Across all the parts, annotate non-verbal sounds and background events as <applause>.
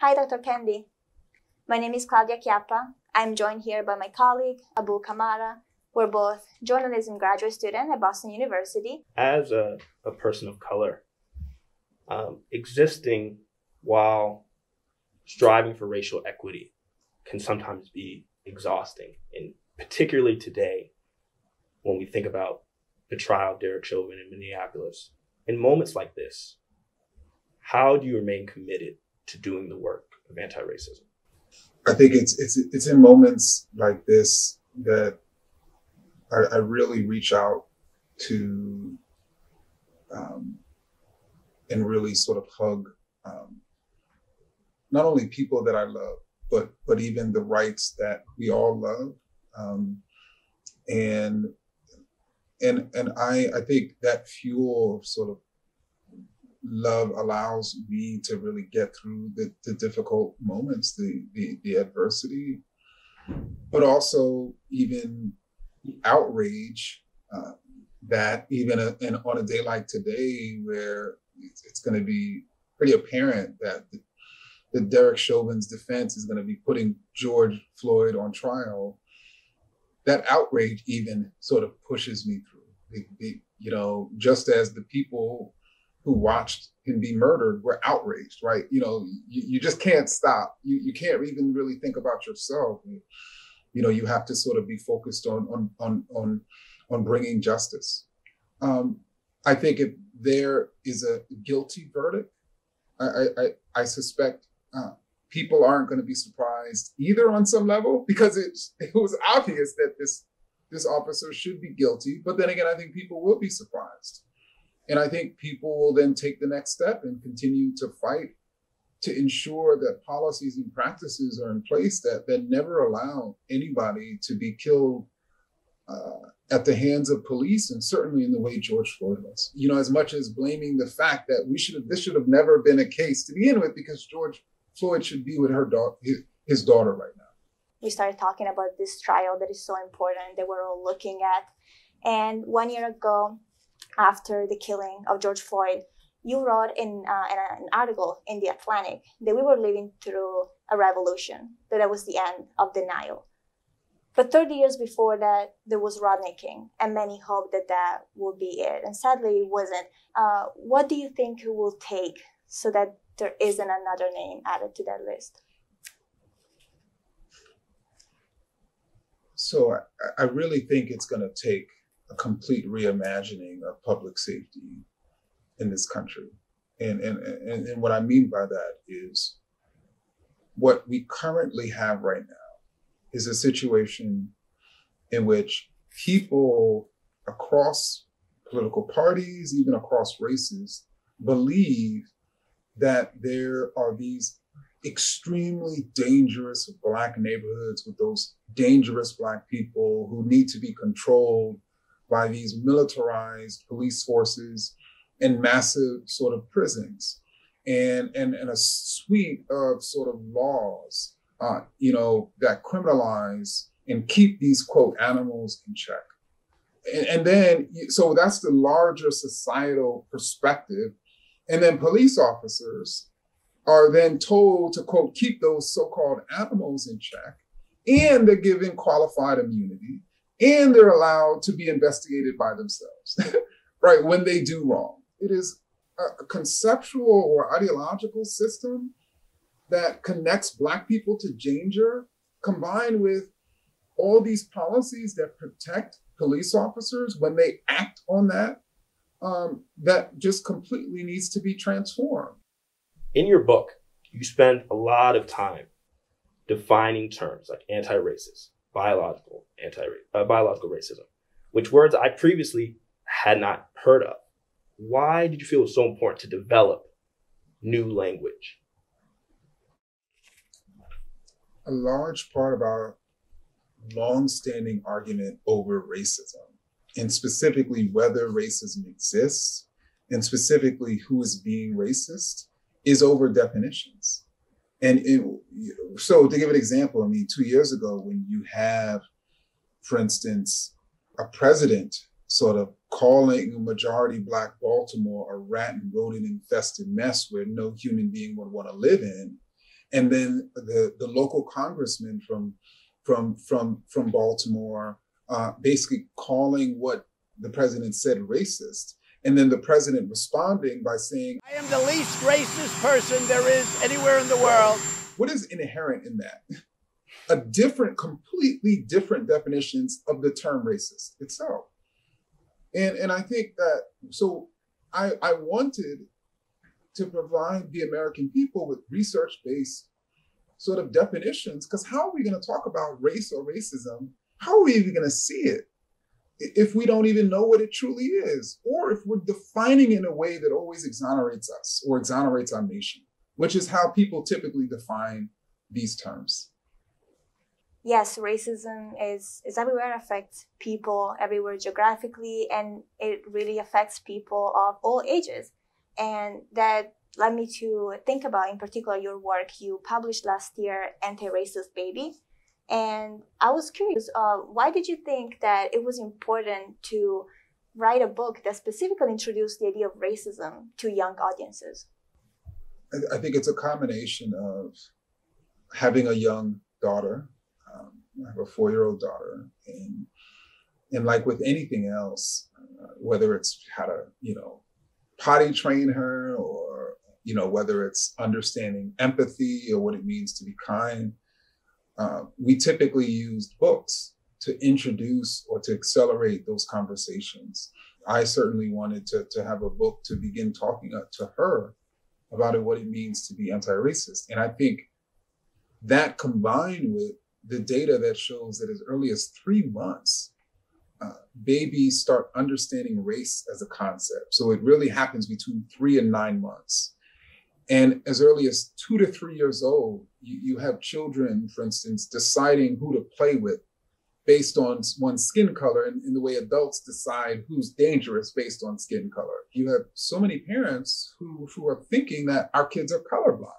Hi, Dr. Kendi. My name is Claudia Chiappa. I'm joined here by my colleague, Abu Kamara. We're both journalism graduate student at Boston University. As a, a person of color, um, existing while striving for racial equity can sometimes be exhausting, and particularly today when we think about the trial of Derek Chauvin in Minneapolis. In moments like this, how do you remain committed to doing the work of anti-racism? I think it's it's it's in moments like this that I, I really reach out to um, and really sort of hug um, not only people that I love, but but even the rights that we all love. Um, and and and I I think that fuel sort of love allows me to really get through the, the difficult moments, the, the the adversity, but also even outrage uh, that even a, and on a day like today where it's, it's going to be pretty apparent that the, the Derek Chauvin's defense is going to be putting George Floyd on trial, that outrage even sort of pushes me through. You know, just as the people who watched him be murdered were outraged, right? You know, you, you just can't stop. You, you can't even really think about yourself. You, know, you have to sort of be focused on on on on, on bringing justice. Um, I think if there is a guilty verdict, I I, I suspect uh, people aren't going to be surprised either on some level because it <laughs> it was obvious that this this officer should be guilty. But then again, I think people will be surprised, and I think people will then take the next step and continue to fight to ensure that policies and practices are in place that that never allow anybody to be killed uh, at the hands of police and certainly in the way George Floyd was. You know, as much as blaming the fact that we should have this should have never been a case to begin with because George Floyd should be with her daughter, his, his daughter right now. We started talking about this trial that is so important that we're all looking at. And one year ago, after the killing of George Floyd, you wrote in, uh, in an article in The Atlantic that we were living through a revolution, that that was the end of denial. But 30 years before that, there was Rodney King, and many hoped that that would be it. And sadly, it wasn't. Uh, what do you think it will take so that there isn't another name added to that list? So I, I really think it's going to take a complete reimagining of public safety in this country. And, and, and, and what I mean by that is what we currently have right now is a situation in which people across political parties, even across races, believe that there are these extremely dangerous black neighborhoods with those dangerous black people who need to be controlled by these militarized police forces and massive sort of prisons and and, and a suite of sort of laws uh, you know that criminalize and keep these quote animals in check. And, and then so that's the larger societal perspective. And then police officers are then told to, quote, keep those so called animals in check, and they're given qualified immunity, and they're allowed to be investigated by themselves, <laughs> right, when they do wrong. It is a conceptual or ideological system that connects Black people to danger, combined with all these policies that protect police officers when they act on that um, that just completely needs to be transformed. In your book, you spend a lot of time defining terms like anti-racist, biological, anti uh, biological racism, which words I previously had not heard of. Why did you feel it was so important to develop new language? A large part of our long-standing argument over racism and specifically whether racism exists and specifically who is being racist is over definitions. And it, so to give an example, I mean, two years ago, when you have, for instance, a president sort of calling a majority Black Baltimore a rat and rodent infested mess where no human being would want to live in, and then the the local congressman from from from from Baltimore uh, basically calling what the president said racist. And then the president responding by saying, I am the least racist person there is anywhere in the world. What is inherent in that? A different, completely different definitions of the term racist itself. And, and I think that, so I, I wanted to provide the American people with research based sort of definitions, because how are we going to talk about race or racism? How are we even going to see it if we don't even know what it truly is, or if we're defining in a way that always exonerates us or exonerates our nation, which is how people typically define these terms. Yes, racism is, is everywhere, affects people everywhere geographically, and it really affects people of all ages. And that led me to think about, in particular, your work you published last year, Anti Racist Baby and I was curious, uh, why did you think that it was important to write a book that specifically introduced the idea of racism to young audiences? I think it's a combination of having a young daughter. Um, I have a four-year-old daughter, and and like with anything else, uh, whether it's how to you know potty train her, or you know whether it's understanding empathy or what it means to be kind, uh, we typically used books to introduce or to accelerate those conversations. I certainly wanted to, to have a book to begin talking to her about what it means to be anti racist. And I think that combined with the data that shows that as early as three months, uh, babies start understanding race as a concept. So it really happens between three and nine months. And as early as two to three years old, you, you have children, for instance, deciding who to play with based on one's skin color and in the way adults decide who's dangerous based on skin color. You have so many parents who, who are thinking that our kids are colorblind.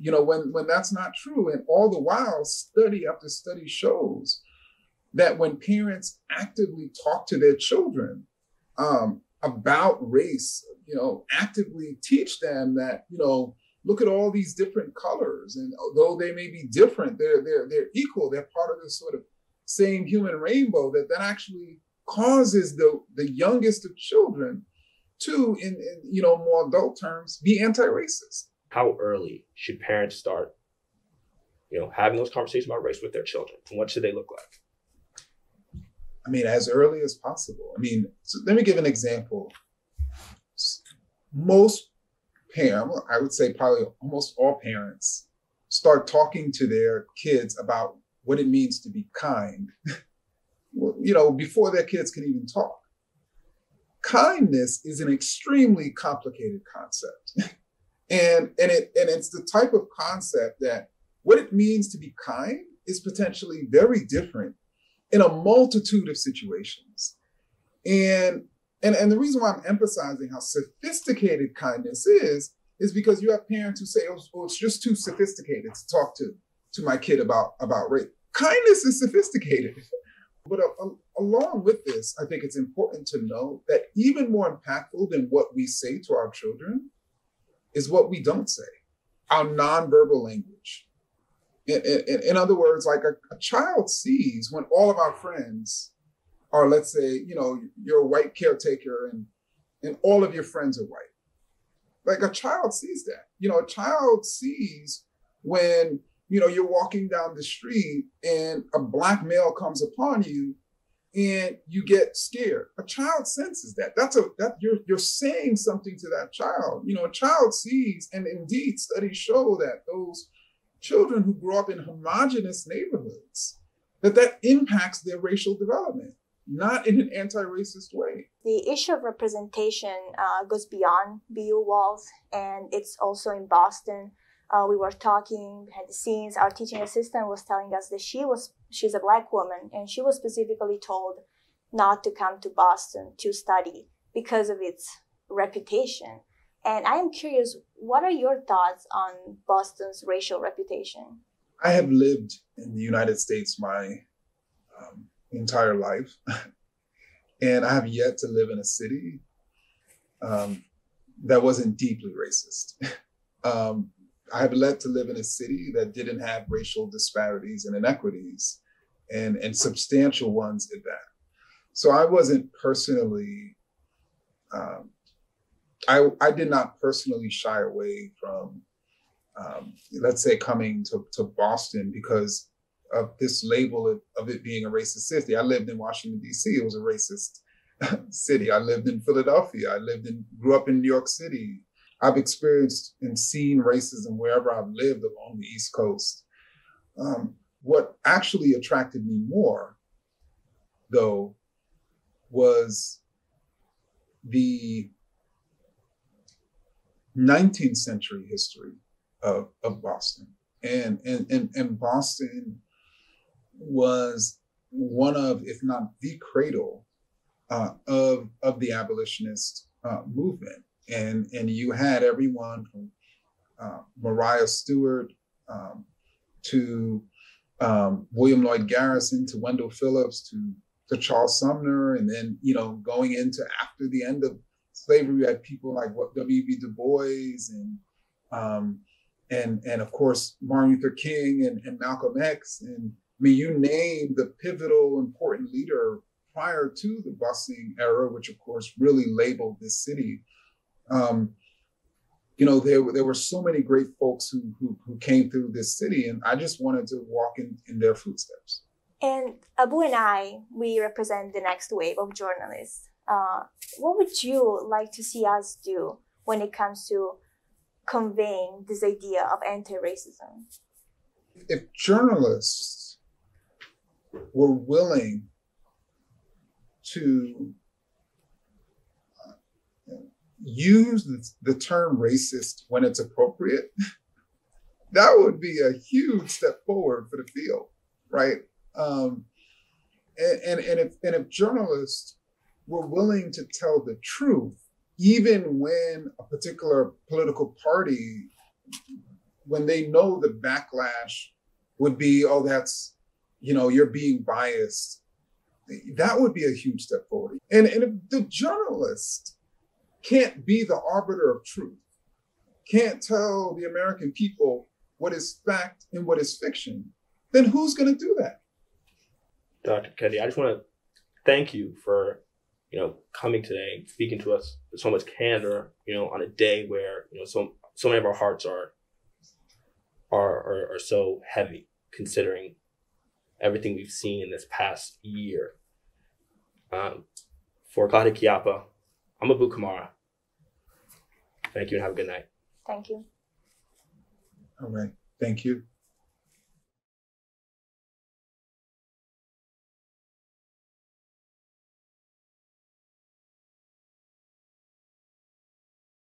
You know, when, when that's not true. And all the while, study after study shows that when parents actively talk to their children um, about race, you know, actively teach them that, you know, look at all these different colors. And though they may be different, they're they're they're equal. They're part of this sort of same human rainbow that that actually causes the the youngest of children to, in, in you know more adult terms, be anti-racist. How early should parents start, you know, having those conversations about race with their children? What should they look like? I mean, as early as possible. I mean, so let me give an example most parents, I would say probably almost all parents, start talking to their kids about what it means to be kind, <laughs> you know, before their kids can even talk. Kindness is an extremely complicated concept. <laughs> and and it and it's the type of concept that what it means to be kind is potentially very different in a multitude of situations. And and, and the reason why I'm emphasizing how sophisticated kindness is, is because you have parents who say, oh, it's just too sophisticated to talk to, to my kid about, about rape. Kindness is sophisticated. But uh, uh, along with this, I think it's important to know that even more impactful than what we say to our children is what we don't say, our nonverbal language. In, in, other words, like a, a child sees when all of our friends are, let's say, you know, you're a white caretaker and and all of your friends are white. Like a child sees that. You know, a child sees when, you know, you're walking down the street and a black male comes upon you and you get scared. A child senses that. That's a that you're you're saying something to that child. You know, a child sees, and indeed studies show that those children who grow up in homogenous neighborhoods, that that impacts their racial development not in an anti-racist way. The issue of representation uh, goes beyond BU walls, and it's also in Boston. Uh, we were talking behind the scenes. Our teaching assistant was telling us that she was she's a black woman, and she was specifically told not to come to Boston to study because of its reputation. And I am curious, what are your thoughts on Boston's racial reputation? I have lived in the United States my um, entire life. <laughs> and I have yet to live in a city um, that wasn't deeply racist. <laughs> um, I have led to live in a city that didn't have racial disparities and inequities, and and substantial ones at that. So I wasn't personally. Um, I I did not personally shy away from, um, let's say, coming to to Boston because of this label of, of it being a racist city. I lived in Washington D.C. It was a racist <laughs> city. I lived in Philadelphia. I lived in grew up in New York City. I've experienced and seen racism wherever I've lived along the East Coast. Um, what actually attracted me more, though, was the 19th century history of, of Boston. And, and, and, and Boston was one of, if not the cradle uh, of, of the abolitionist uh, movement and and you had everyone from uh, Maria Stewart um, to um, William Lloyd Garrison to Wendell Phillips to to Charles Sumner, and then you know going into after the end of slavery, we had people like W.B. Du Bois and um, and and of course Martin Luther King and, and Malcolm X, and I mean you name the pivotal important leader prior to the busing era, which of course really labeled this city um, you know, there there were so many great folks who, who, who came through this city, and I just wanted to walk in in their footsteps. And Abu and I, we represent the next wave of journalists. Uh, what would you like to see us do when it comes to conveying this idea of anti-racism? If journalists were willing to use the, the term racist when it's appropriate, <laughs> that would be a huge step forward for the field, right? Um, and, and, and, if, and if journalists were willing to tell the truth, even when a particular political party, when they know the backlash would be, oh, that's, you know, you're being biased, that would be a huge step forward. And, and if the journalist can't be the arbiter of truth, can't tell the American people what is fact and what is fiction, then who's going to do that? Dr. Kendi, I just want to thank you for you know coming today, speaking to us with so much candor. You know, on a day where you know so so many of our hearts are are are, are so heavy, considering everything we've seen in this past year. Um, for Claudia Chiappa, I'm Abu Kamara. Thank you and have a good night. Thank you. All right. Thank you.